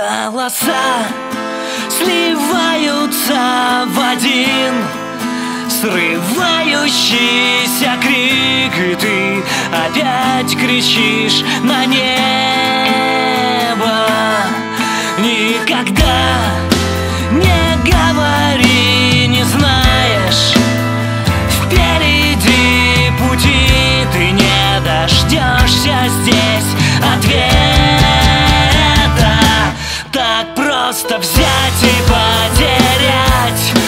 голоса сливаются в один. Срывающийся крик И ты опять кричишь на небо. Никогда не говори. просто взять и потерять.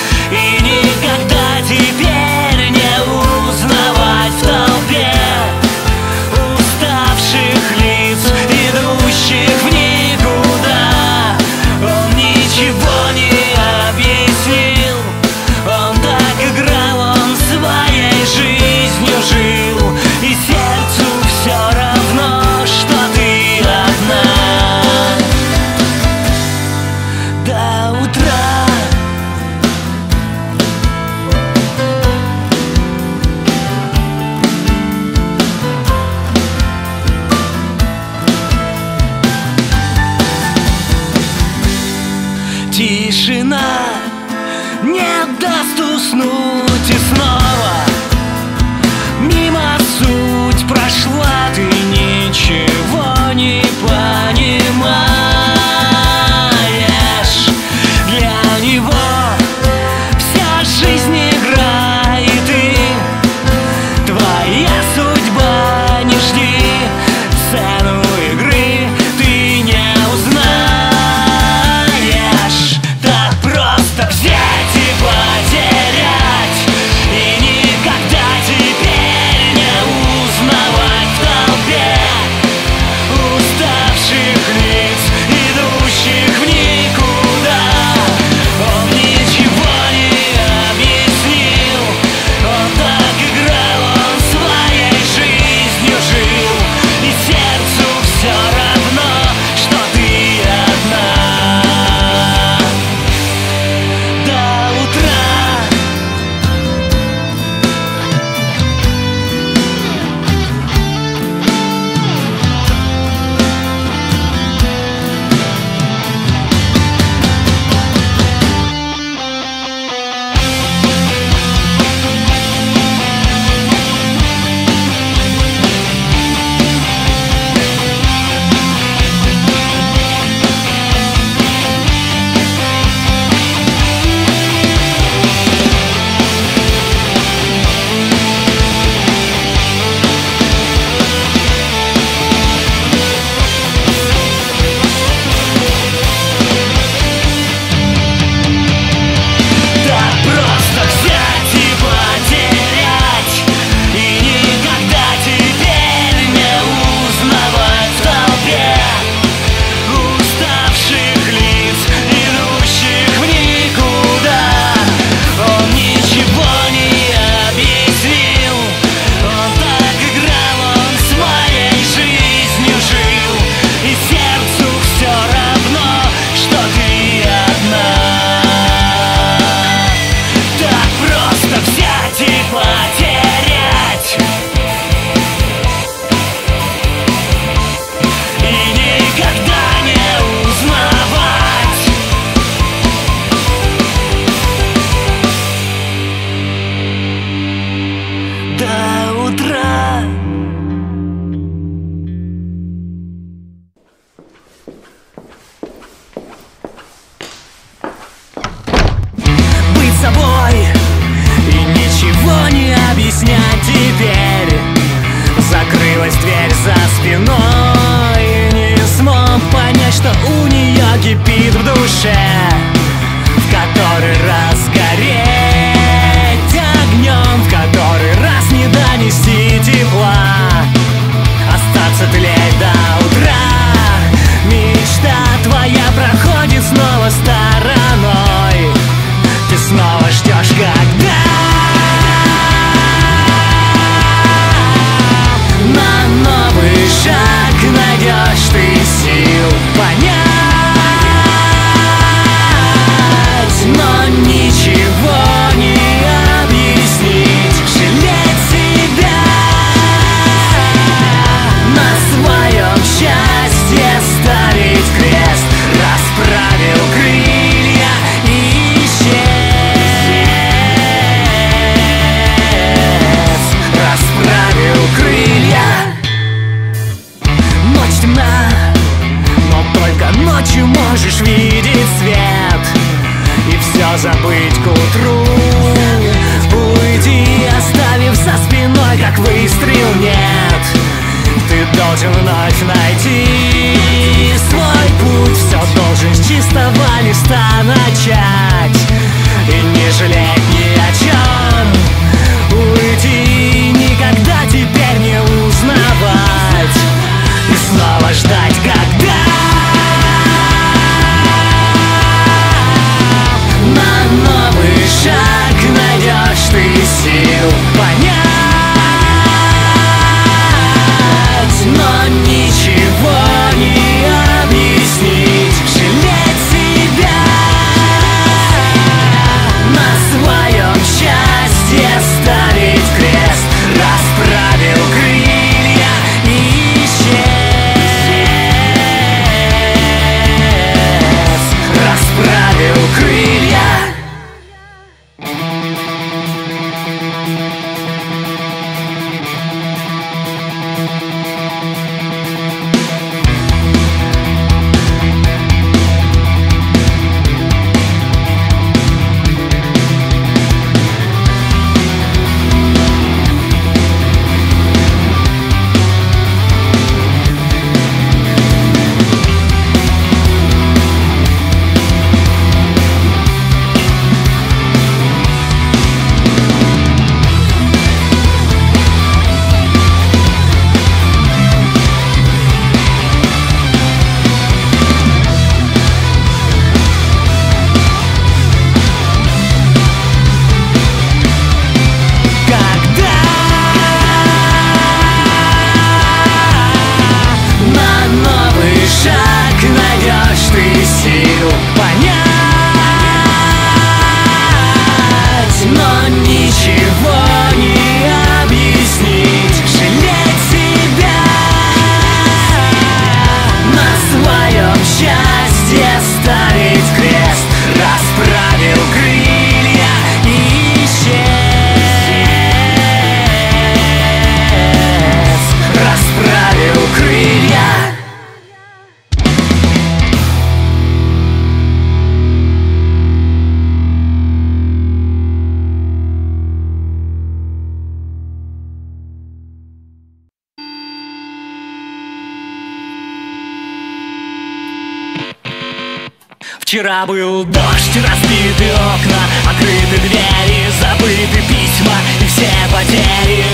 Был дождь, разбиты окна Открыты двери, забыты письма И все потери.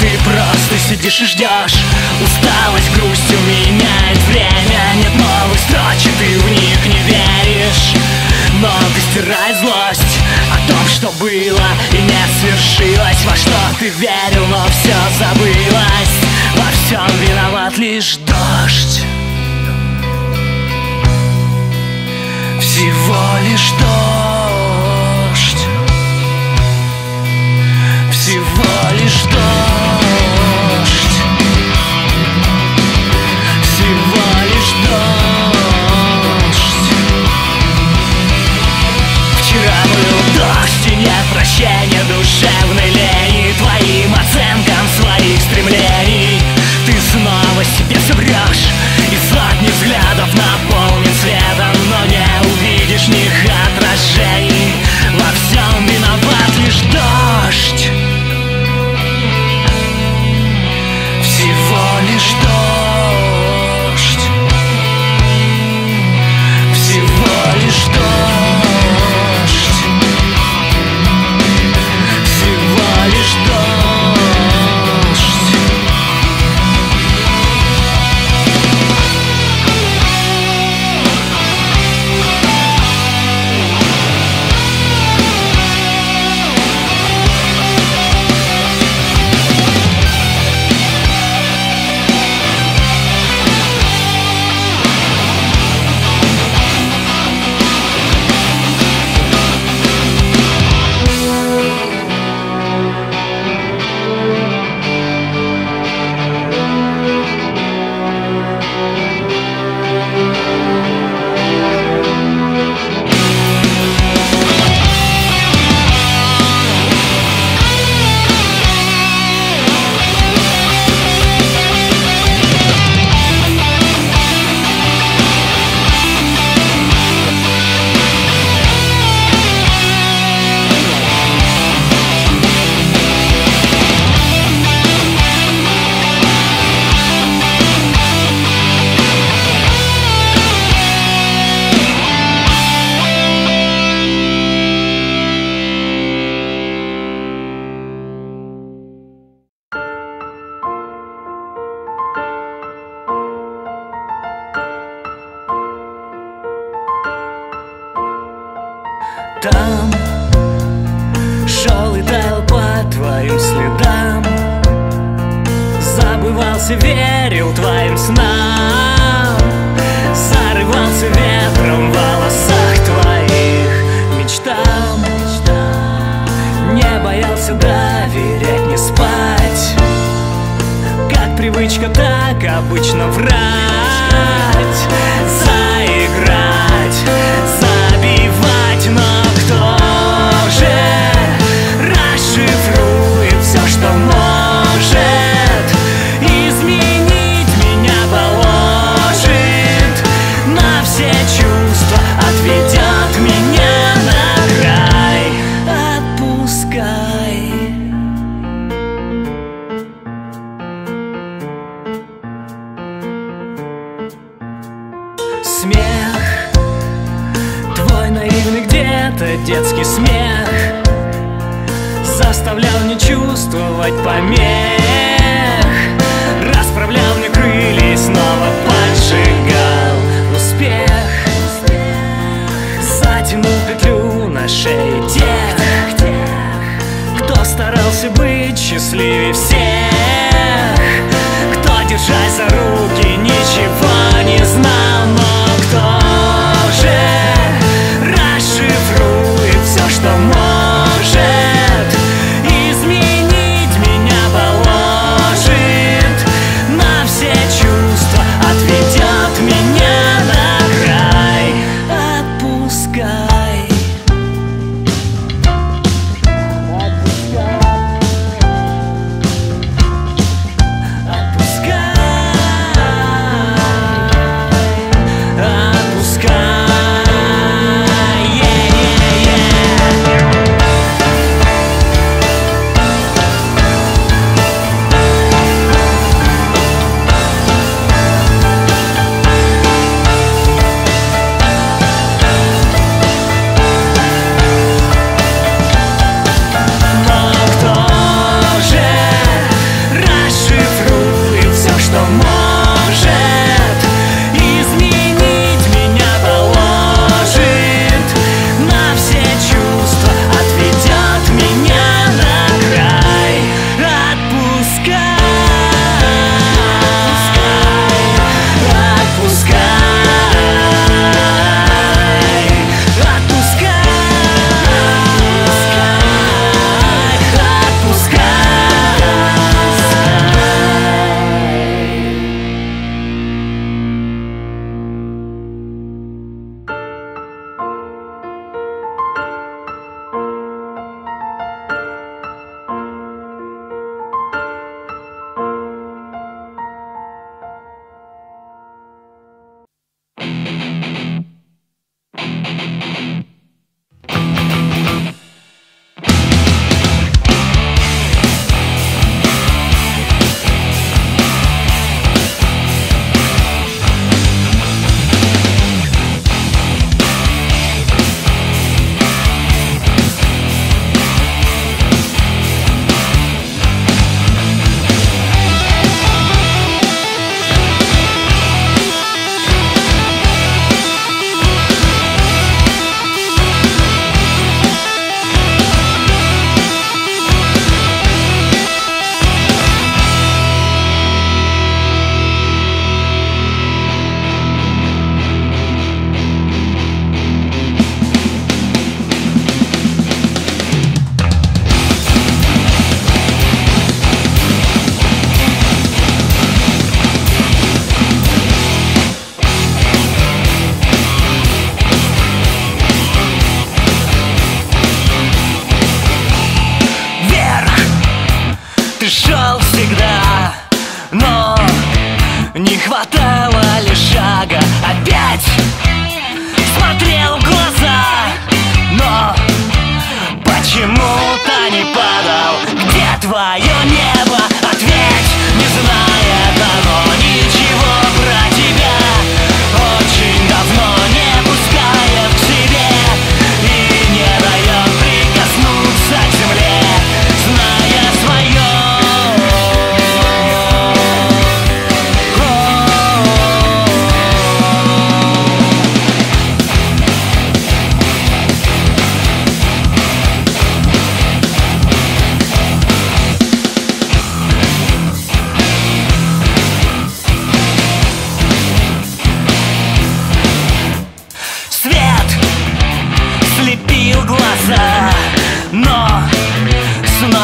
Ты просто сидишь и ждешь. Усталость грустью меняет время. Нет новых строчек, ты в них не веришь. Но ты стирай злость о том, что было И не свершилось, во что ты верил Но все забылось. Во всем виноват лишь дождь. Всего лишь дождь. Всего лишь дождь. Всего лишь дождь. Вчера был дождь и нет прощения душевной лени. Твоим оценкам своих стремлений Ты снова себе собрешь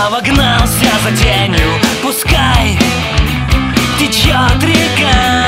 снова гнался за тенью. Пускай течет река.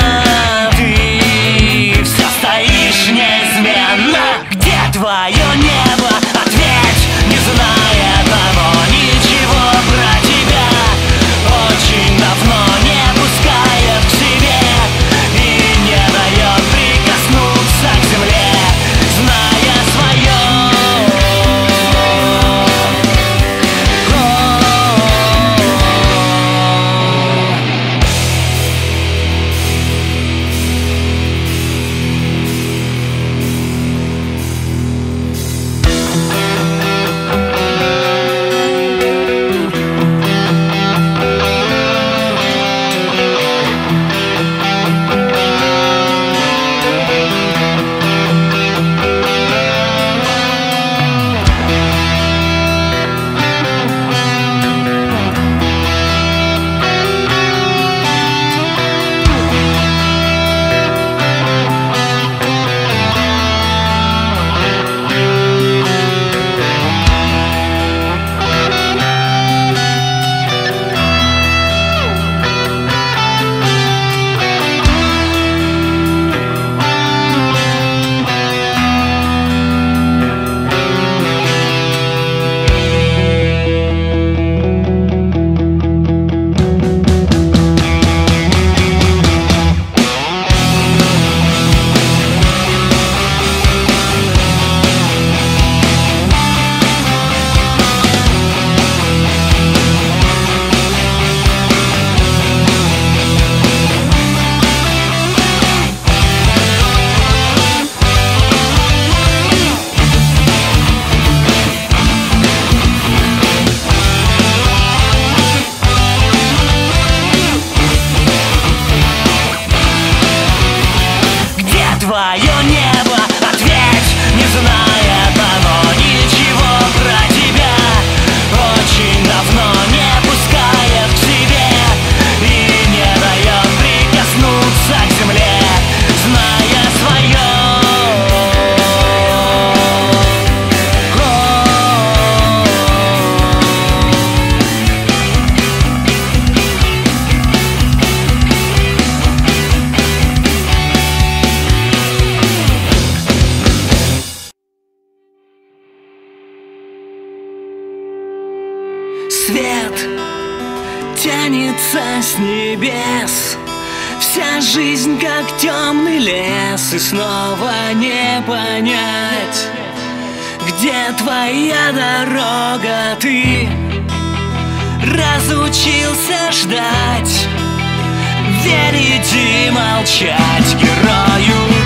И снова не понять Где твоя дорога, ты разучился ждать Верить и молчать герою.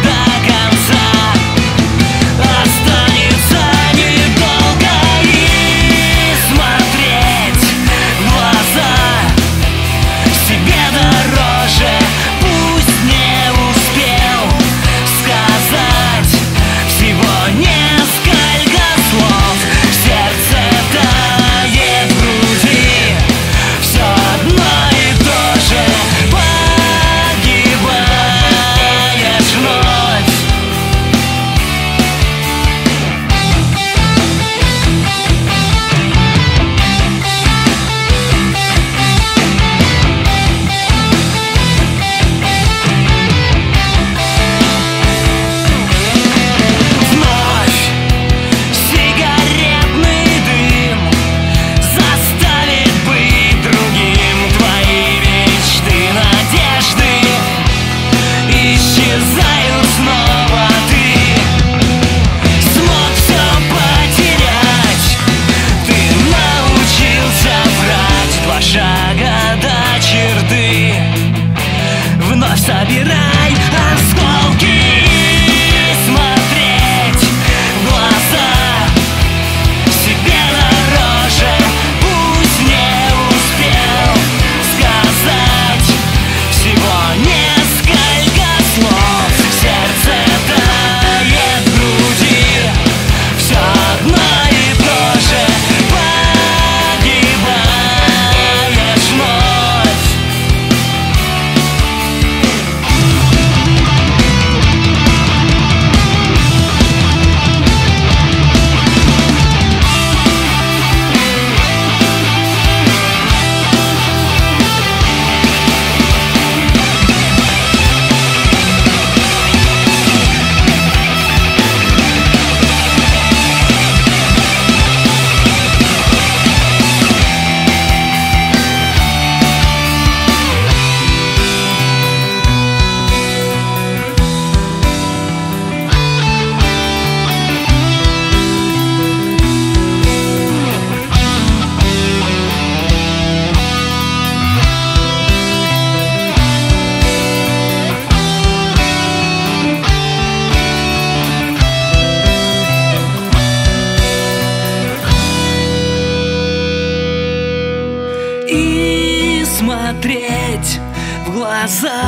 И смотреть в глаза.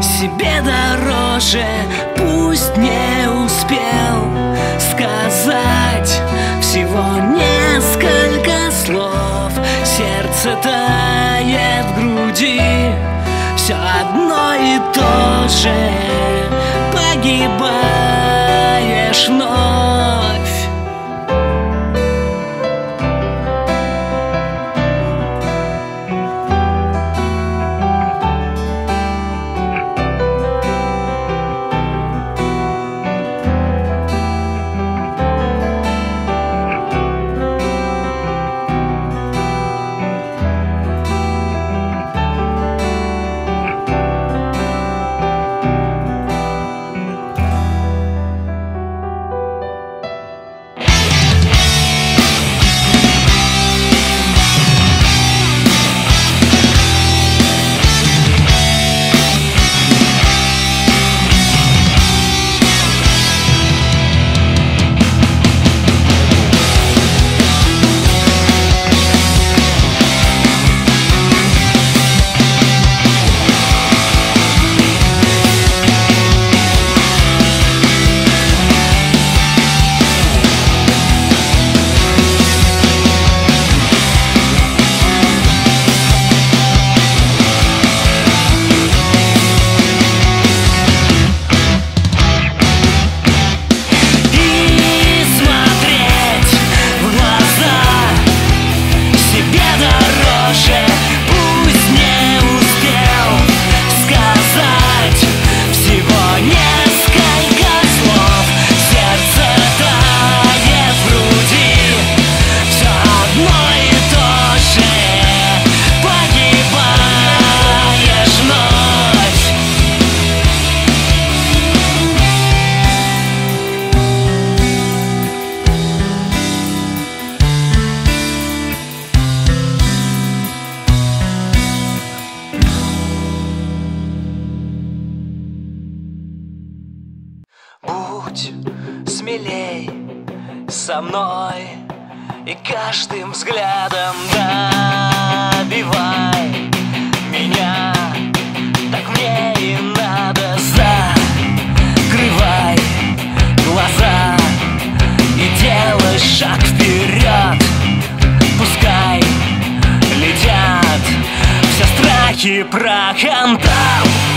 Себе дороже Пусть не успел сказать. Всего несколько слов Сердце тает в груди. Все одно и то же Погибаешь вновь со мной И каждым взглядом добивай меня. Так мне и надо Закрывай глаза И делай шаг вперед. Пускай летят все страхи прахом там